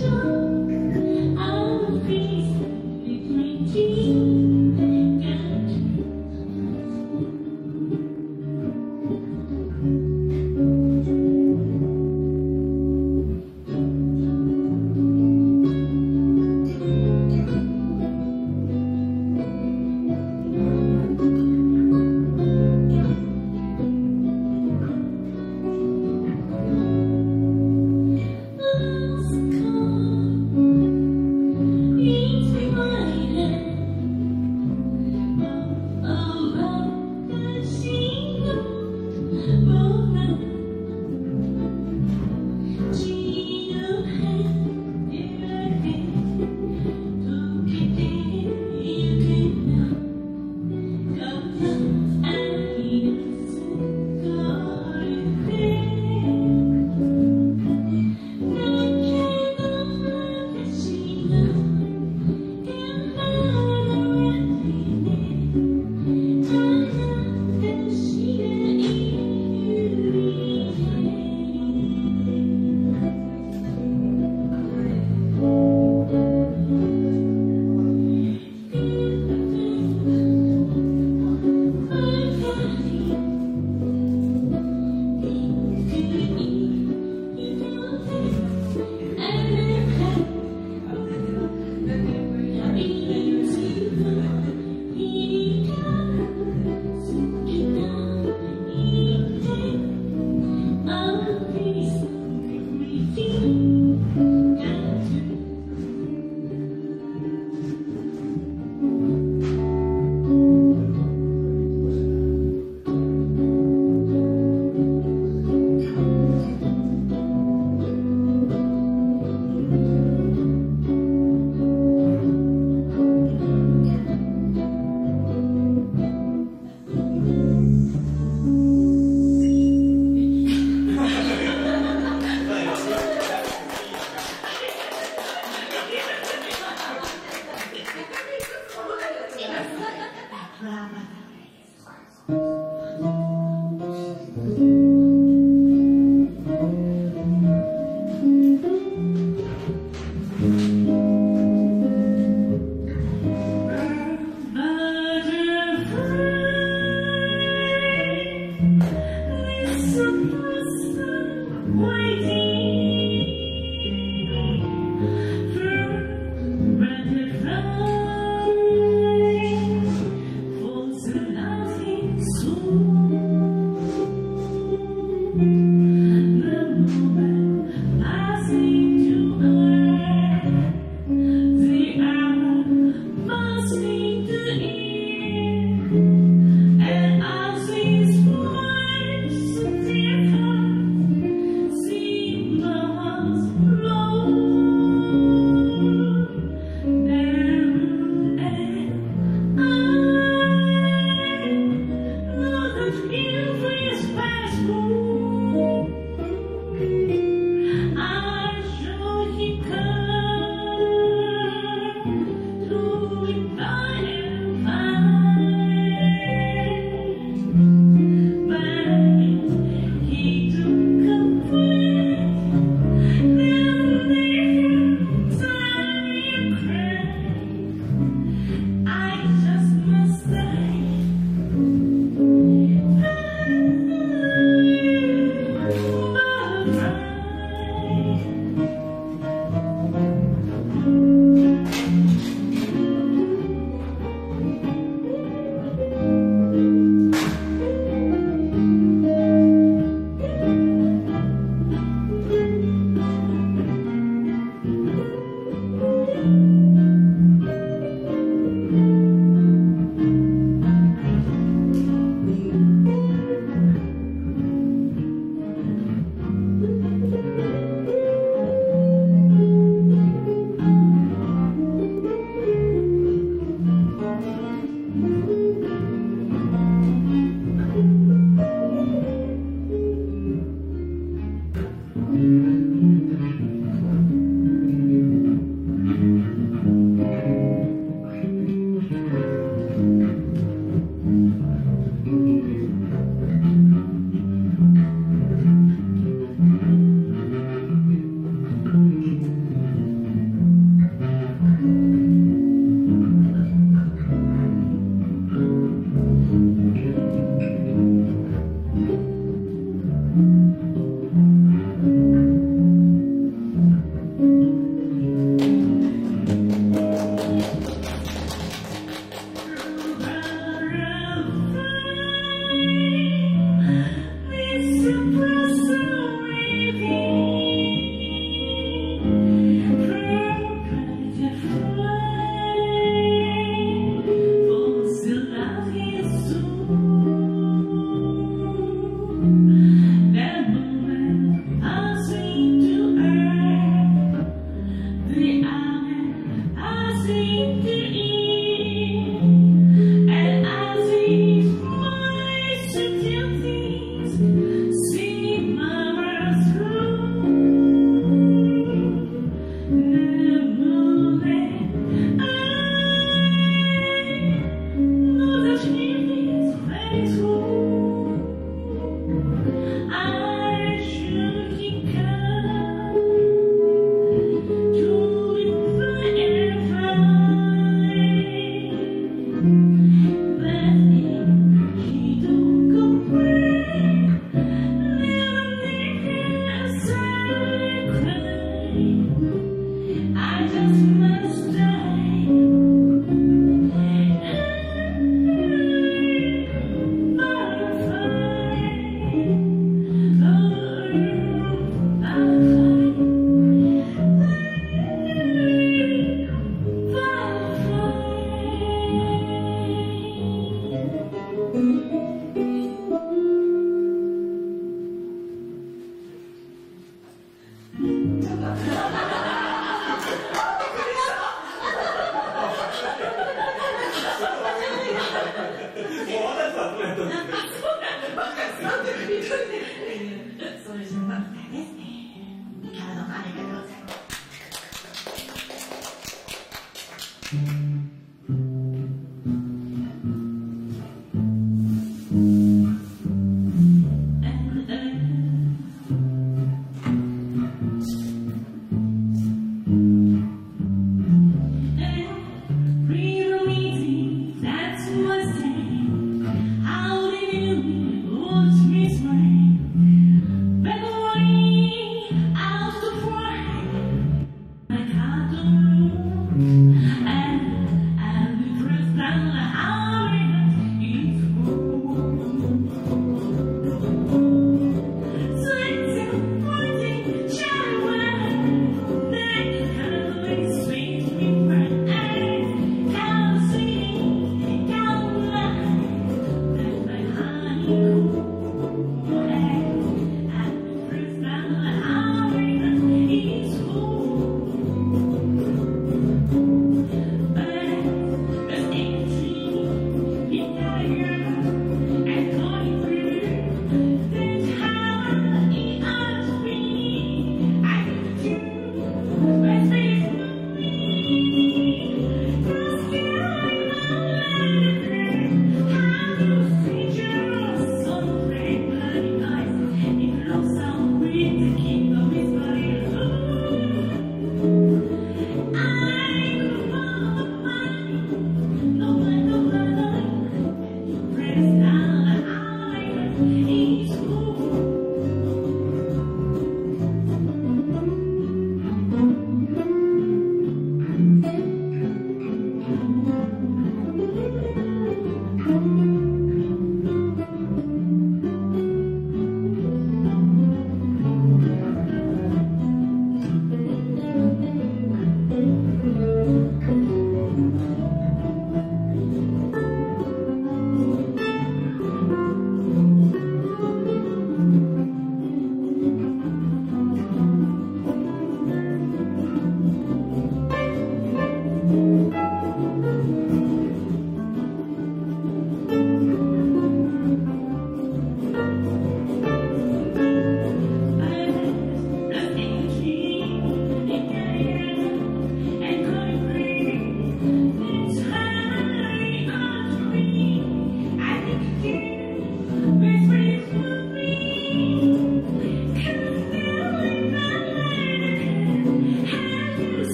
show.